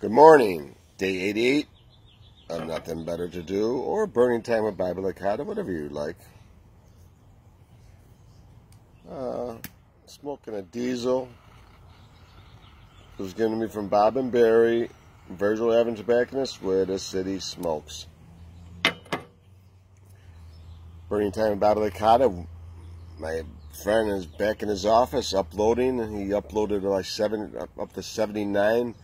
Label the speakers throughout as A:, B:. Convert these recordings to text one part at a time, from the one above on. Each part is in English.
A: Good morning, day 88 of Nothing Better to Do, or Burning Time with Bobby Licata, whatever you like. Uh, smoking a diesel. It was given to me from Bob and Barry, Virgil Evans Tobacconist, where the city smokes. Burning Time with Bobby Licata, my friend is back in his office uploading, and he uploaded like seven, up to 79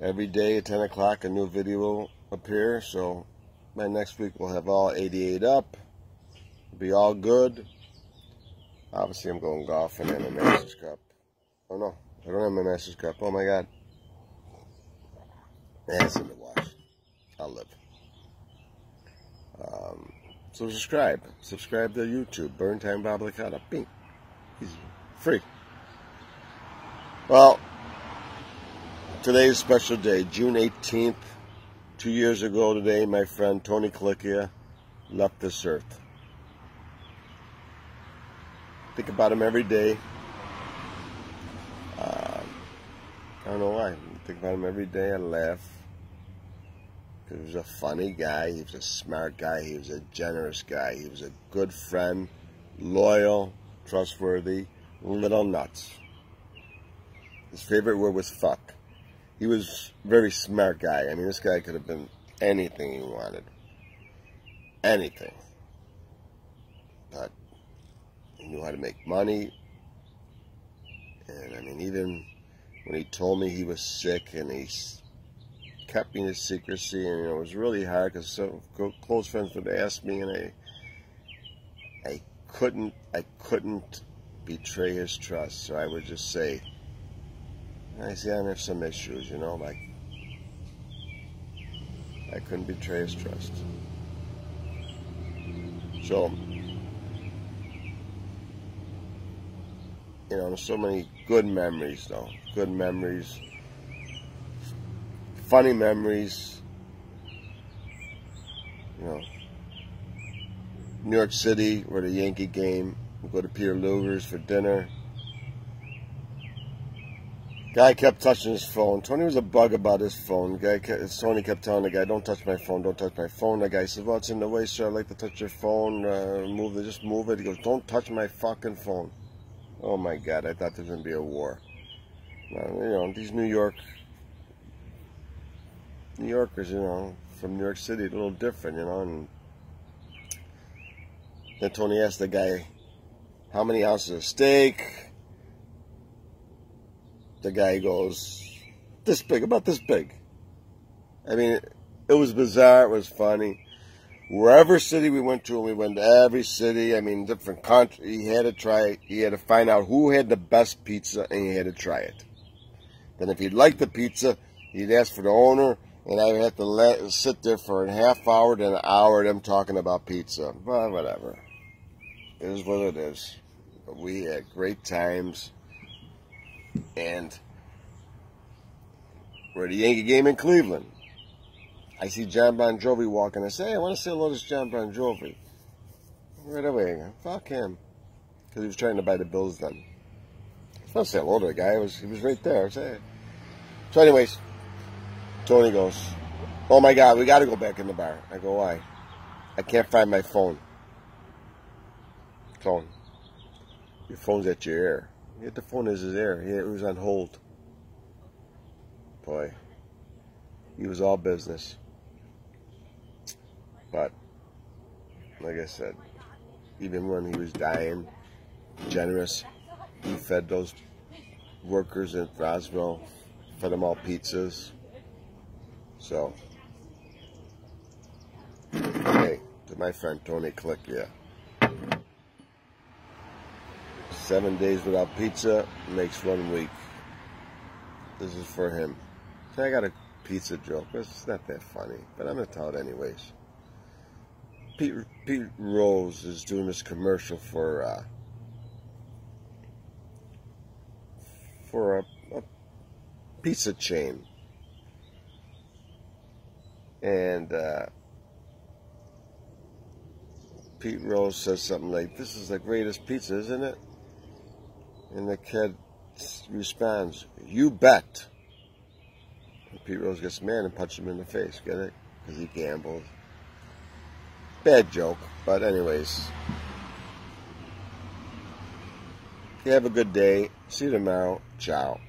A: every day at 10 o'clock a new video will appear so by next week we'll have all 88 up. It'll be all good. Obviously I'm going golfing in a Masters Cup. Oh no. I don't have my Masters Cup. Oh my god. That's in the wash. I'll live. Um, so subscribe. Subscribe to YouTube. Burn Time Bob Licata. Bing. Easy. Free. Well Today's special day, June 18th. Two years ago today, my friend Tony Colicchia left this earth. Think about him every day. Uh, I don't know why. Think about him every day. I laugh. He was a funny guy. He was a smart guy. He was a generous guy. He was a good friend, loyal, trustworthy, little nuts. His favorite word was fuck he was very smart guy. I mean, this guy could have been anything he wanted. Anything. But he knew how to make money. And I mean, even when he told me he was sick and he kept me in secrecy, and you know, it was really hard because some close friends would ask me, and I, I couldn't, I couldn't betray his trust. So I would just say, I see I have some issues, you know, like I couldn't betray his trust. So, you know, so many good memories, though. Good memories, funny memories. You know, New York City, where the Yankee game. We go to Peter Luger's for dinner. Guy kept touching his phone. Tony was a bug about his phone. Guy, kept, Tony kept telling the guy, "Don't touch my phone. Don't touch my phone." The guy says, "Well, it's in the way, sir. I'd like to touch your phone. Uh, move it. Just move it." He goes, "Don't touch my fucking phone." Oh my God! I thought there was gonna be a war. You know, these New York, New Yorkers, you know, from New York City, a little different, you know. And then Tony asked the guy, "How many ounces of steak?" The guy goes, this big, about this big. I mean, it was bizarre. It was funny. Wherever city we went to, and we went to every city. I mean, different country. He had to try it. He had to find out who had the best pizza, and he had to try it. Then, if he liked the pizza, he'd ask for the owner, and I would have to let sit there for a half hour to an hour, them talking about pizza. Well, whatever. It is what it is. But we had great times and we're at a Yankee game in Cleveland. I see Jon Bon Jovi walking. I say, hey, I want to say hello to Jon Bon Jovi. Right away, fuck him. Because he was trying to buy the Bills then. I to say hello to the guy. Was, he was right there. I say, so anyways, Tony goes, oh my God, we got to go back in the bar. I go, why? I can't find my phone. Phone. Your phone's at your ear. He the phone his ear. He, it was on hold. Boy, he was all business. But, like I said, even when he was dying, generous, he fed those workers in Roswell, fed them all pizzas. So, hey, to my friend Tony Colicchia. Seven days without pizza makes one week. This is for him. I got a pizza joke. It's not that funny, but I'm going to tell it anyways. Pete, Pete Rose is doing this commercial for uh, for a, a pizza chain. And uh, Pete Rose says something like, This is the greatest pizza, isn't it? And the kid responds, You bet. Pete Rose gets mad and punches him in the face. Get it? Because he gambled. Bad joke. But anyways. You have a good day. See you tomorrow. Ciao.